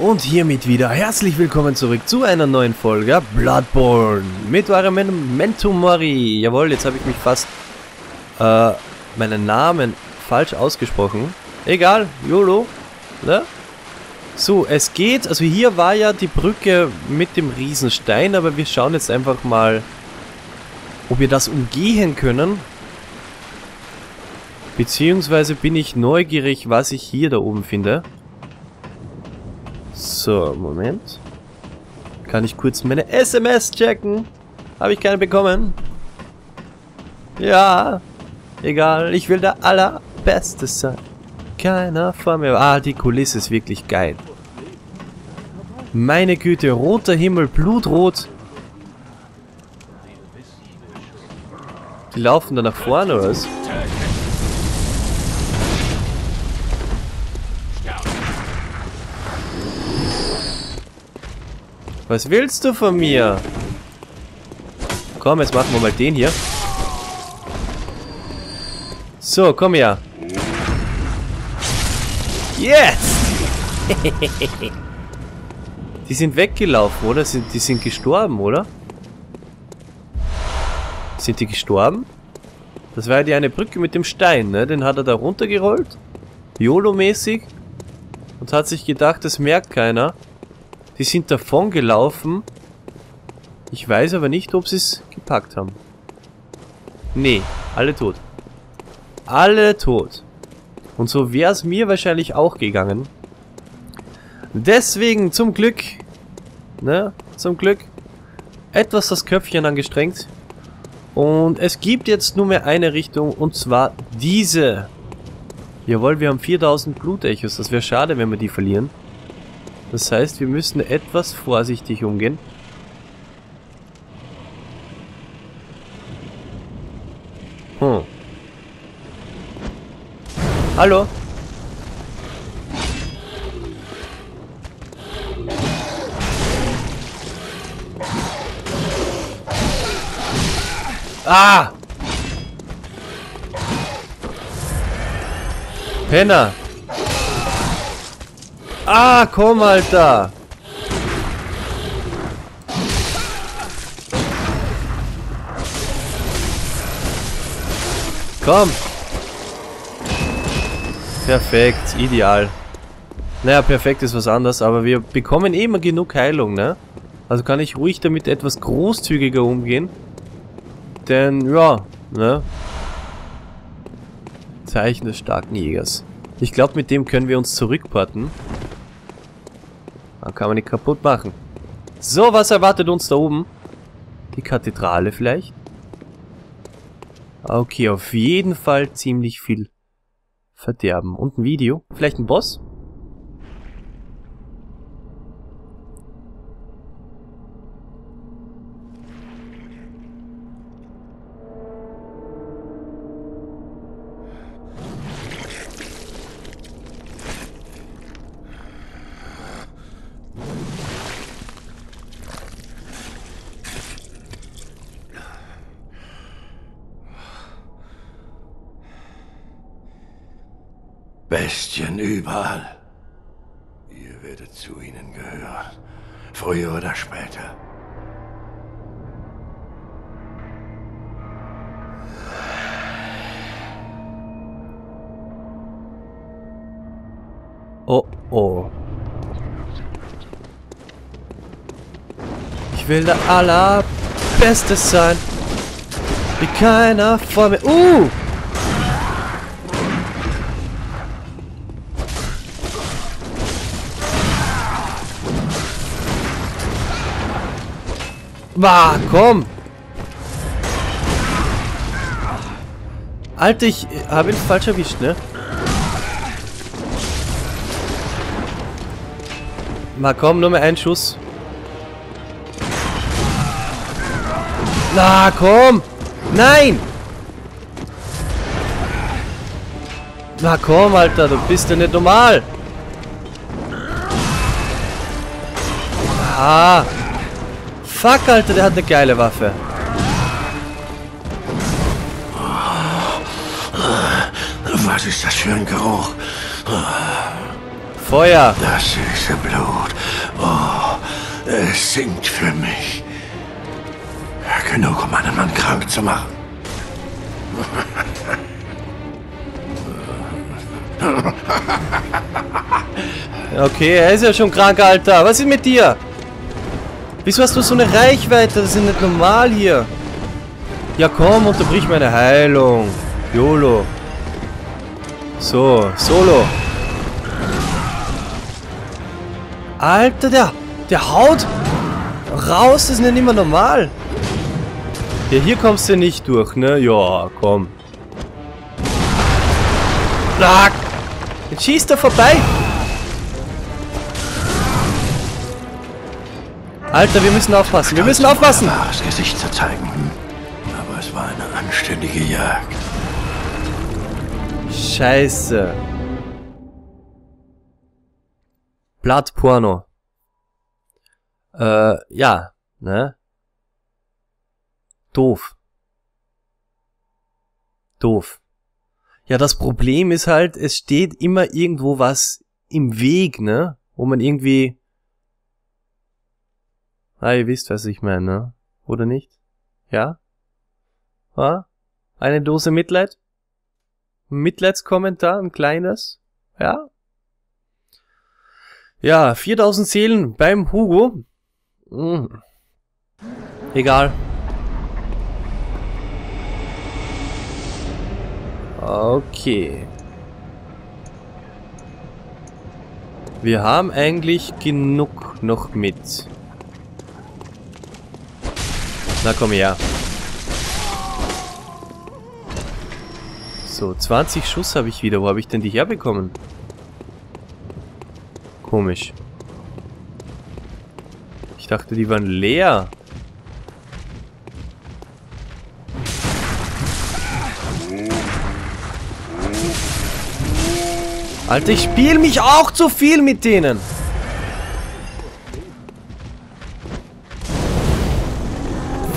Und hiermit wieder herzlich willkommen zurück zu einer neuen Folge Bloodborne mit eurem Memento Mori. Jawohl, jetzt habe ich mich fast äh, meinen Namen falsch ausgesprochen. Egal, YOLO, ne? So, es geht, also hier war ja die Brücke mit dem Riesenstein, aber wir schauen jetzt einfach mal, ob wir das umgehen können. Beziehungsweise bin ich neugierig, was ich hier da oben finde. So, Moment. Kann ich kurz meine SMS checken? Habe ich keine bekommen? Ja. Egal, ich will der allerbeste sein. Keiner vor mir. Ah, die Kulisse ist wirklich geil. Meine Güte, roter Himmel, blutrot. Die laufen da nach vorne, oder was? Was willst du von mir? Komm, jetzt machen wir mal den hier. So, komm her. Jetzt! die sind weggelaufen, oder? Die sind gestorben, oder? Sind die gestorben? Das war ja die eine Brücke mit dem Stein, ne? Den hat er da runtergerollt. YOLO-mäßig. Und hat sich gedacht, das merkt keiner. Die sind davon gelaufen. Ich weiß aber nicht, ob sie es gepackt haben. Nee, alle tot. Alle tot. Und so wäre es mir wahrscheinlich auch gegangen. Deswegen zum Glück, ne, zum Glück, etwas das Köpfchen angestrengt. Und es gibt jetzt nur mehr eine Richtung, und zwar diese. Jawohl, wir haben 4000 Blutechos. Das wäre schade, wenn wir die verlieren. Das heißt, wir müssen etwas vorsichtig umgehen. Hm. Hallo? Ah! Penner! Ah, komm, Alter. Komm. Perfekt, ideal. Naja, perfekt ist was anderes, aber wir bekommen eh immer genug Heilung, ne? Also kann ich ruhig damit etwas großzügiger umgehen. Denn, ja, ne? Zeichen des starken Jägers. Ich glaube, mit dem können wir uns zurückporten. Dann kann man die kaputt machen. So, was erwartet uns da oben? Die Kathedrale vielleicht? Okay, auf jeden Fall ziemlich viel Verderben. Und ein Video. Vielleicht ein Boss? Bestien überall. Ihr werdet zu ihnen gehören. Früher oder später. Oh, oh. Ich will der allerbeste sein. Wie keiner vor mir. Uh! Bah, komm! Alter, ich habe ihn falsch erwischt, ne? Mal komm, nur mehr ein Schuss. Na, komm! Nein! Na komm, Alter, du bist ja nicht normal. Ah! Fuck, Alter, der hat eine geile Waffe. Was ist das für ein Geruch? Feuer. Das süße Blut. Es singt für mich. Genug, um einen Mann krank zu machen. Okay, er ist ja schon krank, Alter. Was ist mit dir? Wieso hast du so eine Reichweite? Das ist nicht normal hier. Ja komm, unterbrich meine Heilung. YOLO. So, Solo. Alter, der, der haut raus. Das ist nicht immer normal. Ja, hier kommst du nicht durch, ne? Ja, komm. Ah, jetzt schießt er vorbei. Alter, wir müssen aufpassen. Wir müssen aufpassen. Das Gesicht zu zeigen. Aber es war eine anständige Jagd. Scheiße. Blattporno. Äh, ja, ne? Doof. Doof. Ja, das Problem ist halt, es steht immer irgendwo was im Weg, ne? Wo man irgendwie... Ah, ihr wisst, was ich meine, ne? Oder nicht? Ja? Ha? Eine Dose Mitleid? Mitleidskommentar, ein kleines? Ja? Ja, 4000 Seelen beim Hugo. Hm. Egal. Okay. Wir haben eigentlich genug noch mit. Na komm her. So, 20 Schuss habe ich wieder. Wo habe ich denn die herbekommen? Komisch. Ich dachte, die waren leer. Alter, ich spiele mich auch zu viel mit denen.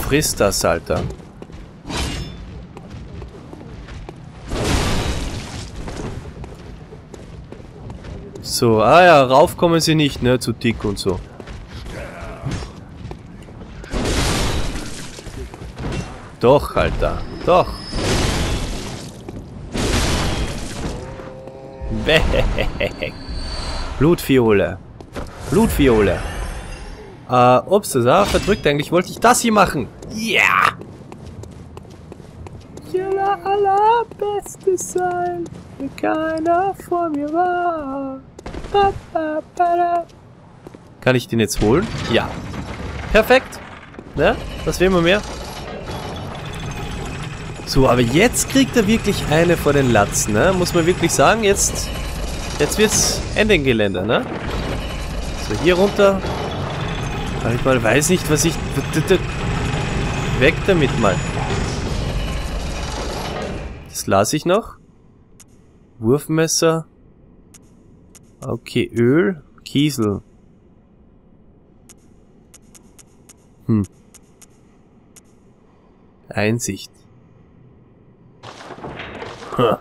Friss das, Alter. So, ah ja, rauf kommen sie nicht, ne, zu dick und so. Doch, Alter, doch. Weg. Blutfiole. Blutfiole. Äh, ups, das war verdrückt. Eigentlich wollte ich das hier machen. Ja! Yeah. Ich will der allerbeste sein, wie keiner vor mir war. Kann ich den jetzt holen? Ja. Perfekt. Ne? Was will man mehr? So, aber jetzt kriegt er wirklich eine vor den Latz, ne? Muss man wirklich sagen, jetzt... Jetzt wird's Ending-Gelände, ne? So, hier runter. Aber ich mal weiß nicht, was ich... Weg damit mal. Das lasse ich noch. Wurfmesser. Okay, Öl, Kiesel. Hm. Einsicht. Ha.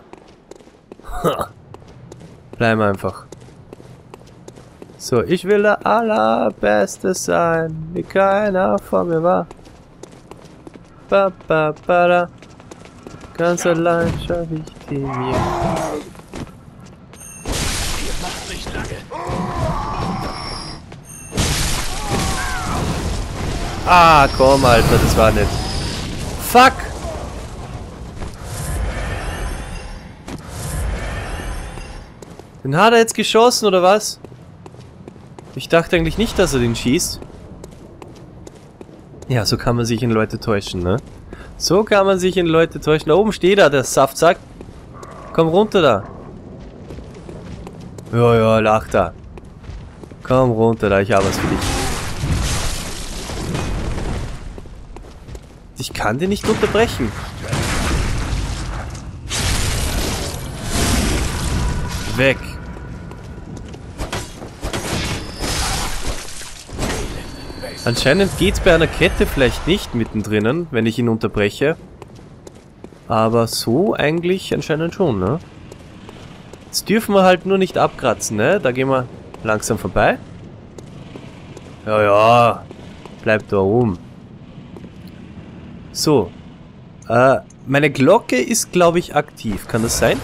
Ha. Bleib einfach. So, ich will der Allerbeste sein, wie keiner vor mir war. Ba, ba, ba, da. Ganz allein schaff ich die mir. Ah, komm, Alter, das war nicht. Fuck! Den hat er jetzt geschossen, oder was? Ich dachte eigentlich nicht, dass er den schießt. Ja, so kann man sich in Leute täuschen, ne? So kann man sich in Leute täuschen. Da oben steht er, der Saftsack. Komm runter da. Ja, ja, lach da. Komm runter da, ich habe was für dich. Ich kann den nicht unterbrechen. Weg. Anscheinend geht es bei einer Kette vielleicht nicht mittendrin, wenn ich ihn unterbreche. Aber so eigentlich anscheinend schon, ne? Jetzt dürfen wir halt nur nicht abkratzen, ne? Da gehen wir langsam vorbei. Ja, ja. Bleib da oben. So. Äh, meine Glocke ist, glaube ich, aktiv. Kann das sein?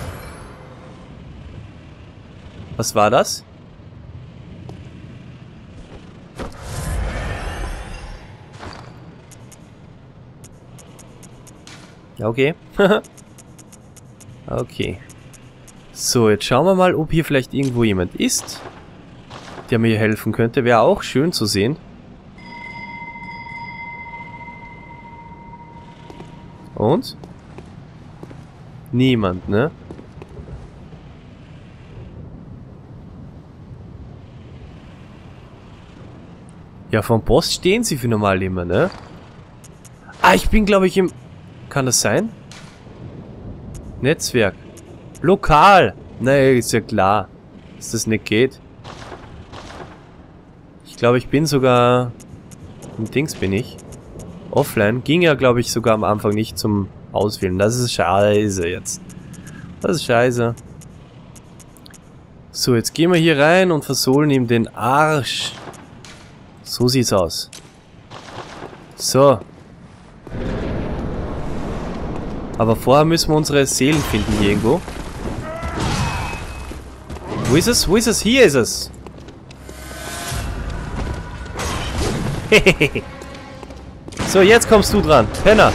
Was war das? Okay. okay. So, jetzt schauen wir mal, ob hier vielleicht irgendwo jemand ist, der mir helfen könnte. Wäre auch schön zu sehen. Und? Niemand, ne? Ja, vom Post stehen sie für normal immer, ne? Ah, ich bin, glaube ich, im... Kann das sein? Netzwerk. Lokal. Nee, ist ja klar, dass das nicht geht. Ich glaube, ich bin sogar... Im Dings bin ich. Offline. Ging ja, glaube ich, sogar am Anfang nicht zum Auswählen. Das ist scheiße jetzt. Das ist scheiße. So, jetzt gehen wir hier rein und versohlen ihm den Arsch. So sieht's aus. So. Aber vorher müssen wir unsere Seelen finden hier irgendwo. Wo ist es? Wo ist es? Hier ist es. so, jetzt kommst du dran. Penner.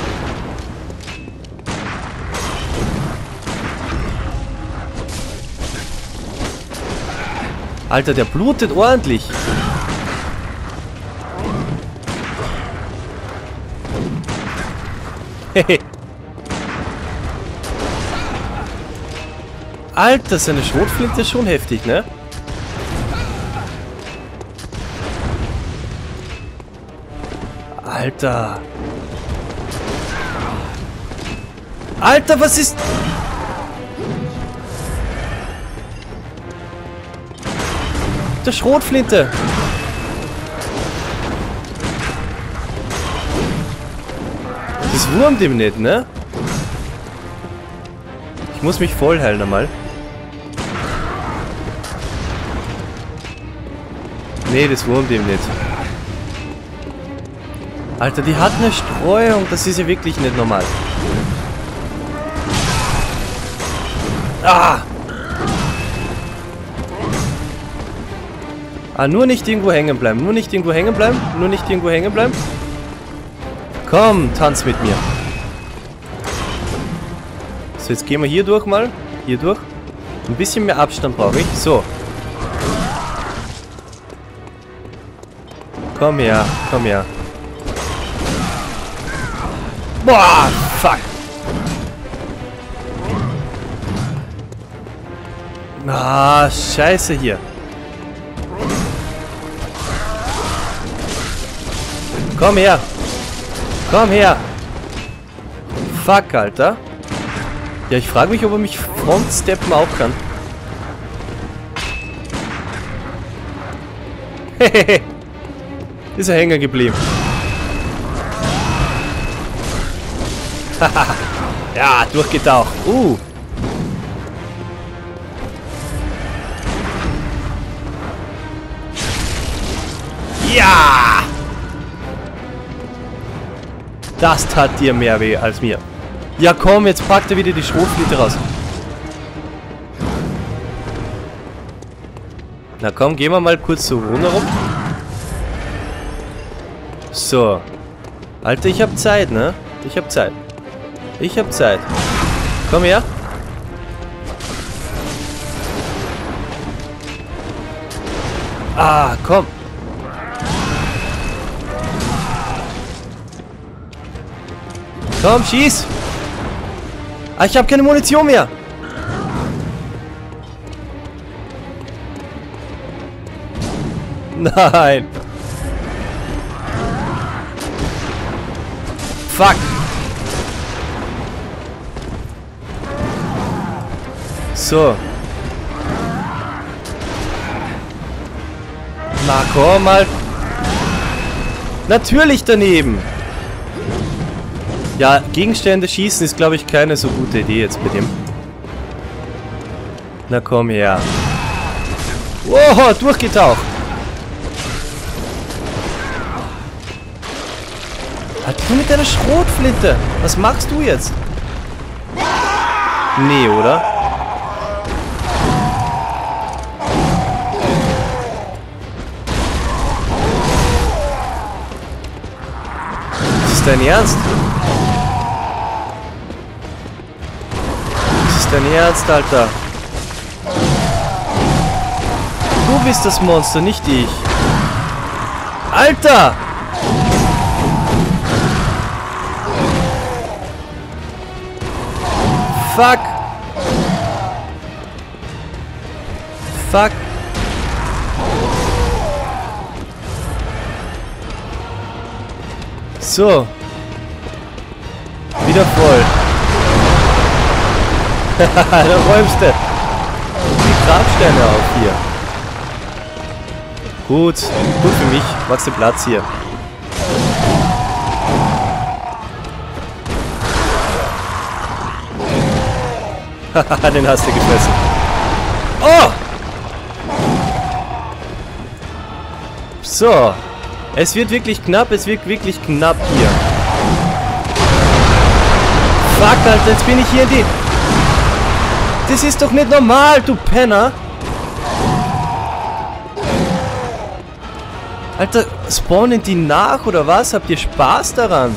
Alter, der blutet ordentlich. Alter, seine Schrotflinte ist schon heftig, ne? Alter. Alter, was ist... Der Schrotflinte. Das wurmt ihm nicht, ne? Ich muss mich voll heilen einmal. Nee, das wurmt ihm nicht. Alter, die hat eine Streuung. Das ist ja wirklich nicht normal. Ah! Ah, nur nicht irgendwo hängen bleiben. Nur nicht irgendwo hängen bleiben. Nur nicht irgendwo hängen bleiben. Komm, tanz mit mir. So, jetzt gehen wir hier durch mal. Hier durch. Ein bisschen mehr Abstand brauche ich. So. Komm her, komm her. Boah, fuck. Ah, scheiße hier. Komm her. Komm her! Fuck, Alter. Ja, ich frage mich, ob er mich frontsteppen auch kann. Hehehe. Ist er hängen geblieben. ja, durchgetaucht. Uh. Ja! Das tat dir mehr weh als mir. Ja komm, jetzt packt er wieder die Schrotflinte raus. Na komm, gehen wir mal kurz so runter rum. So. Alter, ich hab Zeit, ne? Ich hab Zeit. Ich hab Zeit. Komm her. Ah, komm. Komm, schieß! Ah, ich habe keine Munition mehr. Nein. Fuck. So. Na komm mal. Natürlich daneben. Ja, Gegenstände schießen ist, glaube ich, keine so gute Idee jetzt mit dem. Na komm her. Wow, durchgetaucht. Halt du mit deiner Schrotflinte. Was machst du jetzt? Nee, oder? Ist das dein Ernst? Ist das dein Ernst, Alter? Du bist das Monster, nicht ich. Alter! Fuck! Fuck! So. Wieder voll. da räumst du die Grabsteine auf hier. Gut, gut für mich. Machst du Platz hier. Haha, den hast du gefressen. Oh! So. Es wird wirklich knapp, es wird wirklich knapp hier. Fuck, Alter, jetzt bin ich hier in die... Das ist doch nicht normal, du Penner. Alter, spawnen die nach oder was? Habt ihr Spaß daran?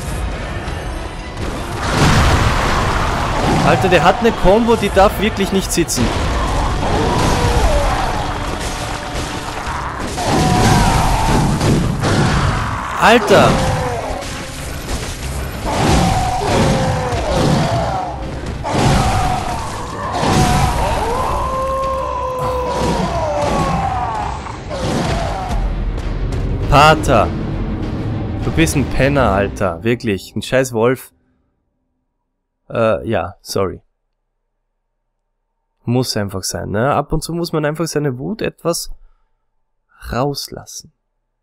Alter, der hat eine Combo, die darf wirklich nicht sitzen. Alter! Pater! Du bist ein Penner, Alter. Wirklich. Ein scheiß Wolf. Äh, ja, sorry. Muss einfach sein, ne? Ab und zu muss man einfach seine Wut etwas rauslassen.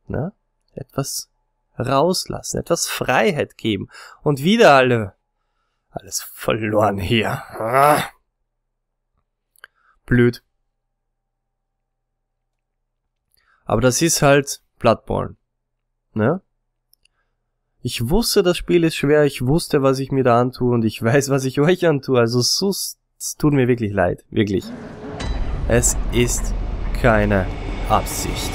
Ne? Etwas rauslassen, etwas Freiheit geben. Und wieder alle. Alles verloren hier. Ah. Blöd. Aber das ist halt Bloodborne. Ne? Ich wusste, das Spiel ist schwer, ich wusste, was ich mir da antue und ich weiß, was ich euch antue. Also so, es tut mir wirklich leid. Wirklich. Es ist keine Absicht.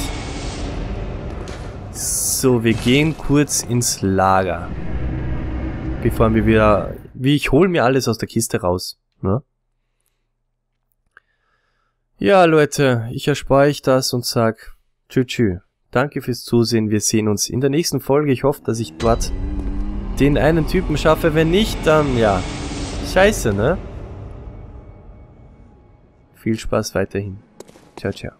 So, wir gehen kurz ins Lager. Bevor wir wieder... Wie, ich hole mir alles aus der Kiste raus. Ne? Ja, Leute, ich erspare euch das und sag Tschüss. Danke fürs Zusehen. Wir sehen uns in der nächsten Folge. Ich hoffe, dass ich dort den einen Typen schaffe. Wenn nicht, dann ja. Scheiße, ne? Viel Spaß weiterhin. Ciao, ciao.